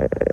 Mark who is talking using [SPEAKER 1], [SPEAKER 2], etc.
[SPEAKER 1] Uh...